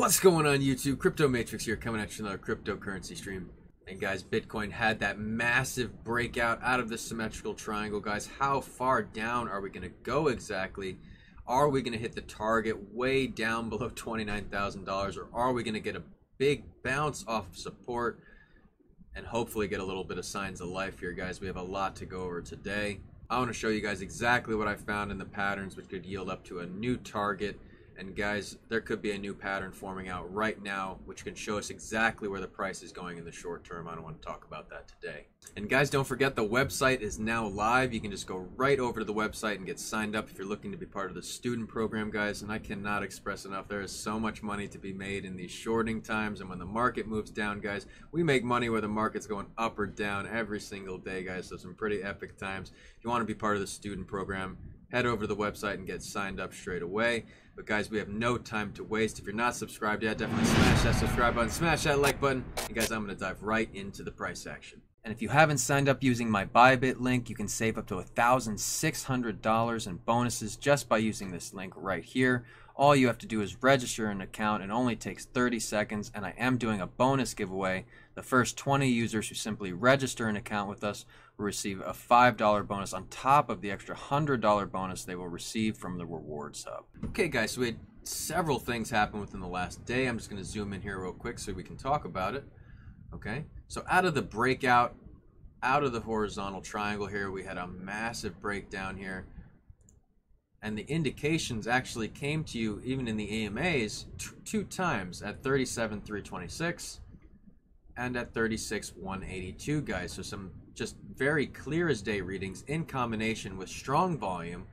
What's going on YouTube? Crypto Matrix here coming at you another cryptocurrency stream. And guys, Bitcoin had that massive breakout out of the symmetrical triangle. Guys, how far down are we going to go exactly? Are we going to hit the target way down below $29,000 or are we going to get a big bounce off of support and hopefully get a little bit of signs of life here, guys? We have a lot to go over today. I want to show you guys exactly what I found in the patterns which could yield up to a new target and guys, there could be a new pattern forming out right now, which can show us exactly where the price is going in the short term. I don't want to talk about that today. And guys, don't forget the website is now live. You can just go right over to the website and get signed up if you're looking to be part of the student program, guys. And I cannot express enough. There is so much money to be made in these shorting times. And when the market moves down, guys, we make money where the market's going up or down every single day, guys. So some pretty epic times. If you want to be part of the student program, head over to the website and get signed up straight away. But guys, we have no time to waste. If you're not subscribed yet, definitely smash that subscribe button, smash that like button. And guys, I'm going to dive right into the price action. And if you haven't signed up using my Bybit link, you can save up to $1,600 in bonuses just by using this link right here. All you have to do is register an account. It only takes 30 seconds, and I am doing a bonus giveaway. The first 20 users who simply register an account with us will receive a $5 bonus on top of the extra $100 bonus they will receive from the Rewards Hub. Okay, guys, so we had several things happen within the last day. I'm just going to zoom in here real quick so we can talk about it. Okay, so out of the breakout, out of the horizontal triangle here, we had a massive breakdown here. And the indications actually came to you, even in the AMAs, two times at 37,326 and at 36,182, guys. So some just very clear as day readings in combination with strong volume,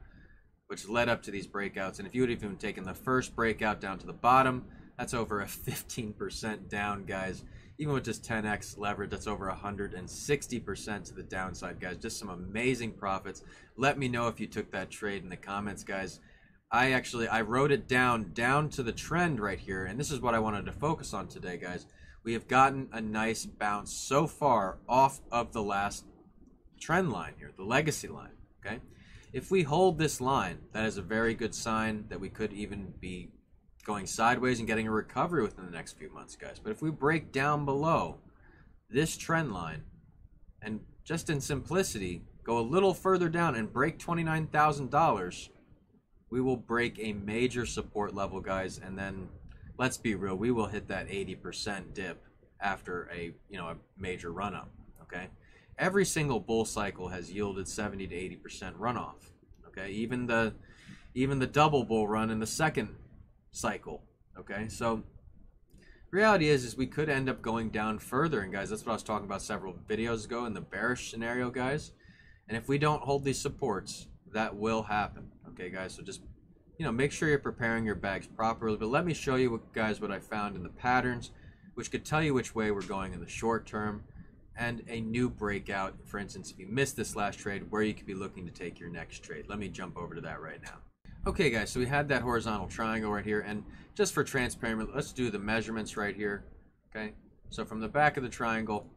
which led up to these breakouts. And if you would have even taken the first breakout down to the bottom, that's over a 15% down, guys even with just 10x leverage, that's over 160% to the downside, guys. Just some amazing profits. Let me know if you took that trade in the comments, guys. I actually I wrote it down down to the trend right here, and this is what I wanted to focus on today, guys. We have gotten a nice bounce so far off of the last trend line here, the legacy line. Okay, if we hold this line, that is a very good sign that we could even be going sideways and getting a recovery within the next few months, guys. But if we break down below this trend line and just in simplicity go a little further down and break $29,000, we will break a major support level, guys, and then let's be real, we will hit that 80% dip after a, you know, a major run up, okay? Every single bull cycle has yielded 70 to 80% runoff, okay? Even the even the double bull run in the second cycle. Okay, so reality is is we could end up going down further. And guys that's what i was talking about several videos ago in the bearish scenario guys. And if we don't hold these supports that will happen okay guys? So just you know make sure you're preparing your bags properly. But let me show you what, guys what i found in the patterns which could tell you which way we're going in the short term. And a new breakout for instance if you missed this last trade where you could be looking to take your next trade. Let me jump over to that right now Okay guys, so we had that horizontal triangle right here, and just for transparency, let's do the measurements right here, okay? So from the back of the triangle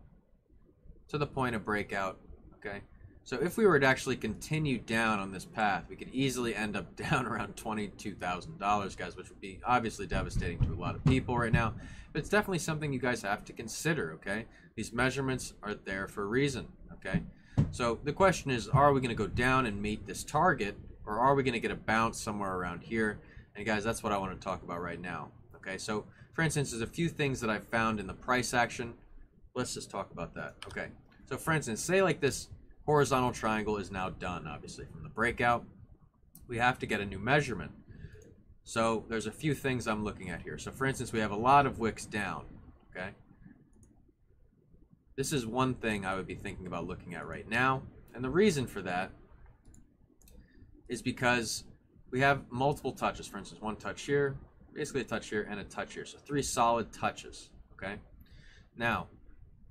to the point of breakout, okay? So if we were to actually continue down on this path, we could easily end up down around $22,000, guys, which would be obviously devastating to a lot of people right now. But it's definitely something you guys have to consider, okay? These measurements are there for a reason, okay? So the question is, are we going to go down and meet this target or are we going to get a bounce somewhere around here? And guys, that's what I want to talk about right now. Okay, so for instance, there's a few things that I found in the price action. Let's just talk about that. Okay, so for instance, say like this horizontal triangle is now done, obviously, from the breakout. We have to get a new measurement. So there's a few things I'm looking at here. So for instance, we have a lot of wicks down, okay? This is one thing I would be thinking about looking at right now. And the reason for that is because we have multiple touches. For instance, one touch here, basically a touch here, and a touch here. So three solid touches, okay? Now,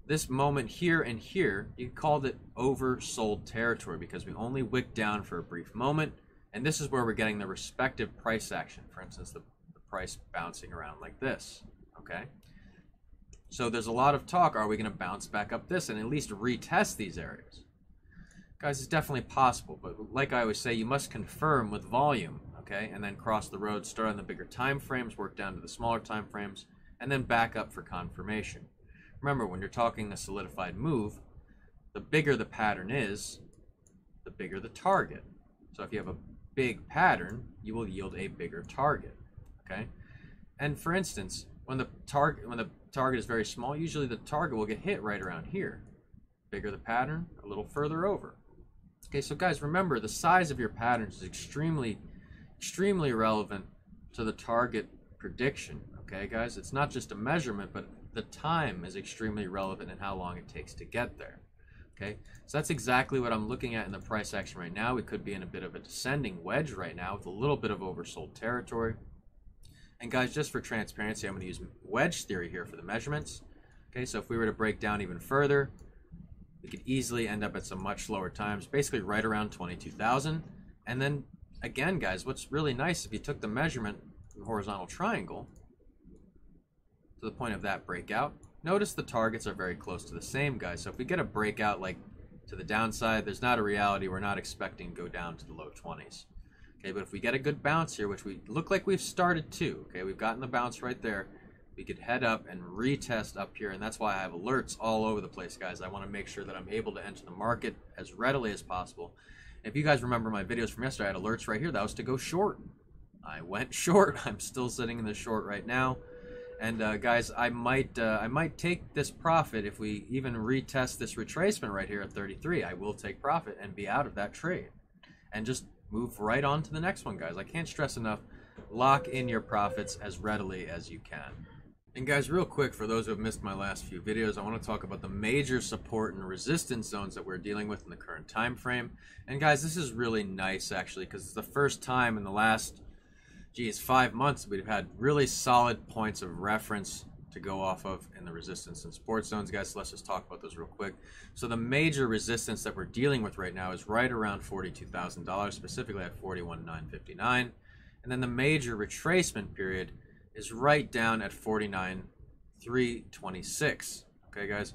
this moment here and here, you called it oversold territory because we only wicked down for a brief moment, and this is where we're getting the respective price action. For instance, the, the price bouncing around like this, okay? So there's a lot of talk, are we going to bounce back up this and at least retest these areas? Guys, it's definitely possible, but like I always say, you must confirm with volume, okay, and then cross the road, start on the bigger time frames, work down to the smaller time frames, and then back up for confirmation. Remember, when you're talking a solidified move, the bigger the pattern is, the bigger the target. So if you have a big pattern, you will yield a bigger target. Okay? And for instance, when the target when the target is very small, usually the target will get hit right around here. Bigger the pattern, a little further over. Okay, so guys, remember the size of your patterns is extremely, extremely relevant to the target prediction. Okay, guys, it's not just a measurement, but the time is extremely relevant in how long it takes to get there. Okay, so that's exactly what I'm looking at in the price action right now. We could be in a bit of a descending wedge right now with a little bit of oversold territory. And guys, just for transparency, I'm going to use wedge theory here for the measurements. Okay, so if we were to break down even further, we could easily end up at some much lower times, basically right around 22,000. And then again, guys, what's really nice if you took the measurement from horizontal triangle to the point of that breakout, notice the targets are very close to the same, guys. So if we get a breakout like to the downside, there's not a reality we're not expecting go down to the low 20s. Okay, but if we get a good bounce here, which we look like we've started to, okay, we've gotten the bounce right there, we could head up and retest up here and that's why I have alerts all over the place guys. I want to make sure that I'm able to enter the market as readily as possible. If you guys remember my videos from yesterday I had alerts right here that was to go short. I went short. I'm still sitting in the short right now. And uh, guys I might uh, I might take this profit if we even retest this retracement right here at 33 I will take profit and be out of that trade. And just move right on to the next one guys. I can't stress enough. Lock in your profits as readily as you can and guys, real quick, for those who have missed my last few videos, I want to talk about the major support and resistance zones that we're dealing with in the current time frame. And guys, this is really nice actually, because it's the first time in the last, geez, five months we've had really solid points of reference to go off of in the resistance and support zones. Guys, so let's just talk about those real quick. So the major resistance that we're dealing with right now is right around $42,000, specifically at 41,959. And then the major retracement period is right down at 49 326 okay guys?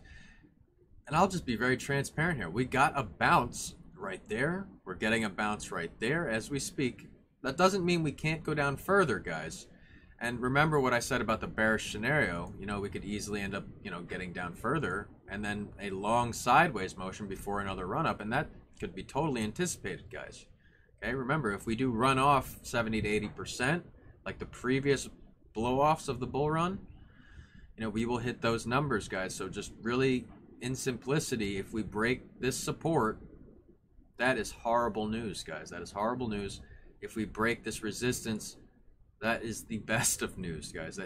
And I'll just be very transparent here. We got a bounce right there. We're getting a bounce right there as we speak. That doesn't mean we can't go down further guys. And remember what I said about the bearish scenario. You know we could easily end up you know getting down further and then a long sideways motion before another run up and that could be totally anticipated guys. Okay remember if we do run off 70 to 80 percent like the previous blow-offs of the bull run, you know, we will hit those numbers, guys. So just really in simplicity, if we break this support, that is horrible news, guys. That is horrible news. If we break this resistance, that is the best of news, guys.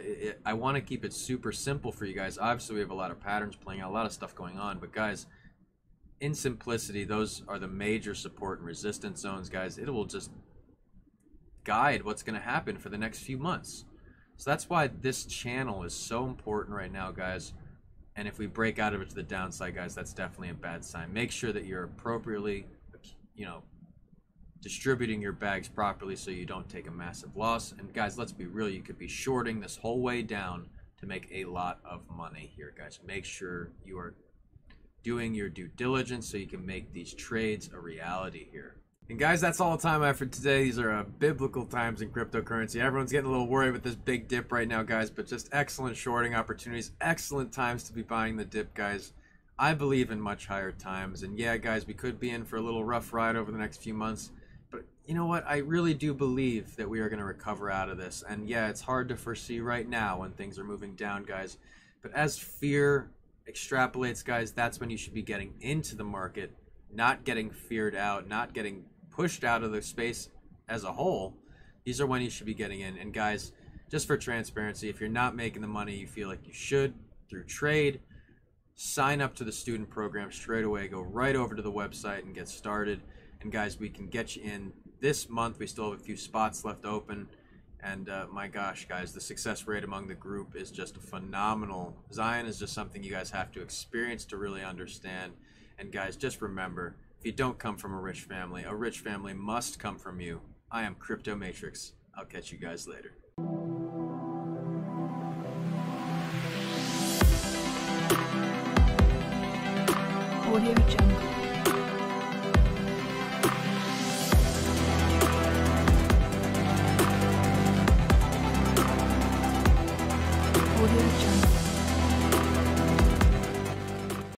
I want to keep it super simple for you guys. Obviously, we have a lot of patterns playing out, a lot of stuff going on, but guys, in simplicity, those are the major support and resistance zones, guys. It will just guide what's going to happen for the next few months. So that's why this channel is so important right now, guys. And if we break out of it to the downside, guys, that's definitely a bad sign. Make sure that you're appropriately, you know, distributing your bags properly so you don't take a massive loss. And guys, let's be real, you could be shorting this whole way down to make a lot of money here, guys. Make sure you are doing your due diligence so you can make these trades a reality here. And guys, that's all the time I have for today. These are uh, biblical times in cryptocurrency. Everyone's getting a little worried with this big dip right now, guys, but just excellent shorting opportunities. Excellent times to be buying the dip, guys. I believe in much higher times. And yeah, guys, we could be in for a little rough ride over the next few months. But you know what? I really do believe that we are going to recover out of this. And yeah, it's hard to foresee right now when things are moving down, guys. But as fear extrapolates, guys, that's when you should be getting into the market, not getting feared out, not getting pushed out of the space as a whole, these are when you should be getting in. And guys, just for transparency, if you're not making the money you feel like you should through trade, sign up to the student program straight away. Go right over to the website and get started. And guys, we can get you in this month. We still have a few spots left open. And uh, my gosh, guys, the success rate among the group is just phenomenal. Zion is just something you guys have to experience to really understand. And guys, just remember, if you don't come from a rich family, a rich family must come from you. I am Crypto Matrix. I'll catch you guys later. Audio Jungle.